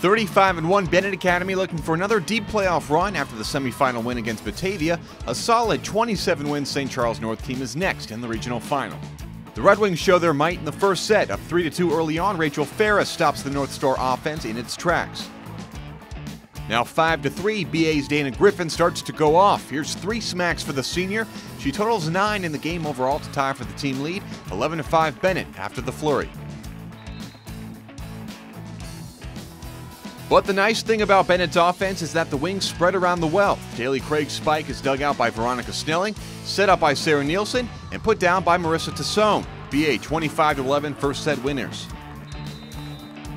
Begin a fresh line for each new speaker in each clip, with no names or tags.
35-1 Benet Academy looking for another deep playoff run after the semifinal win against Batavia. A solid 27-win St. Charles North team is next in the regional final. The Red Wings show their might in the first set. Up 3-2 early on, Rachel Ferris stops the North Star offense in its tracks. Now 5 to 3, BA's Dana Griffin starts to go off. Here's three smacks for the senior. She totals 9 in the game overall to tie for the team lead. 11 to 5 Benet after the flurry. But the nice thing about Benet's offense is that the wings spread around the well. Daly Craig's spike is dug out by Veronica Snelling, set up by Sarah Nielsen, and put down by Marissa Tassone. BA 25 11 first set winners.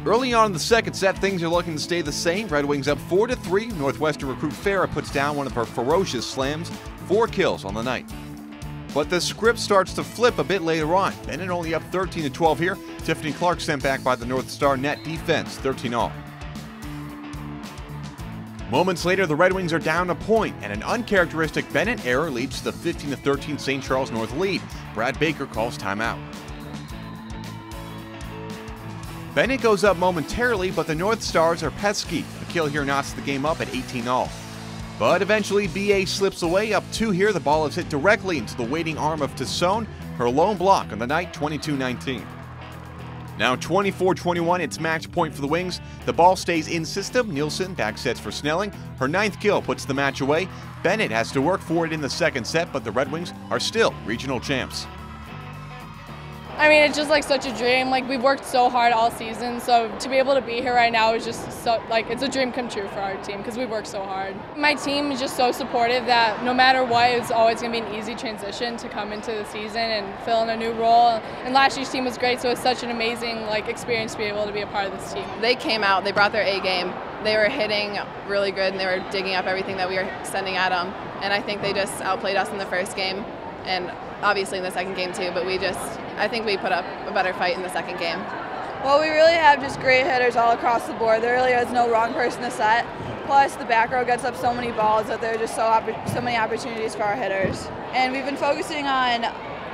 Early on in the second set, things are looking to stay the same. Red Wings up 4 to 3. Northwestern recruit Farah puts down one of her ferocious slams, four kills on the night. But the script starts to flip a bit later on. Benet only up 13 to 12 here. Tiffany Clark sent back by the North Star net defense, 13 all. Moments later, the Red Wings are down a point, and an uncharacteristic Benet error leads to the 15 13 St. Charles North lead. Brad Baker calls timeout. Benet goes up momentarily, but the North Stars are pesky. A kill here knocks the game up at 18 all. But eventually, BA slips away. Up two here, the ball is hit directly into the waiting arm of Tassone, her lone block on the night 22 19. Now 24 21, it's match point for the Wings. The ball stays in system. Nielsen back sets for Snelling. Her ninth kill puts the match away. Benet has to work for it in the second set, but the Red Wings are still regional champs.
I mean, it's just like such a dream. Like we've worked so hard all season, so to be able to be here right now is just so like it's a dream come true for our team because we worked so hard. My team is just so supportive that no matter what, it's always going to be an easy transition to come into the season and fill in a new role. And last year's team was great, so it's such an amazing like experience to be able to be a part of this team.
They came out, they brought their A game. They were hitting really good, and they were digging up everything that we were sending at them. And I think they just outplayed us in the first game, and obviously in the second game too. But we just I think we put up a better fight in the second game.
Well, we really have just great hitters all across the board. There really is no wrong person to set. Plus, the back row gets up so many balls that there are just so, so many opportunities for our hitters. And we've been focusing on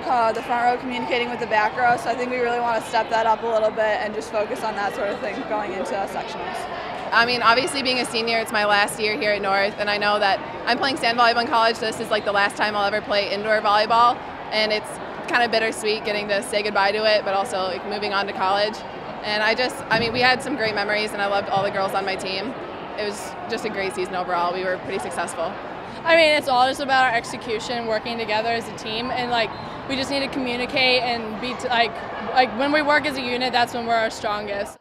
uh, the front row communicating with the back row, so I think we really want to step that up a little bit and just focus on that sort of thing going into sectionals.
I mean, obviously being a senior, it's my last year here at North, and I know that I'm playing stand volleyball in college, this is like the last time I'll ever play indoor volleyball, and it's kind of bittersweet getting to say goodbye to it, but also like moving on to college. And I just, I mean, we had some great memories, and I loved all the girls on my team. It was just a great season overall. We were pretty successful.
I mean, it's all just about our execution, working together as a team, and like we just need to communicate and be like, like when we work as a unit, that's when we're our strongest.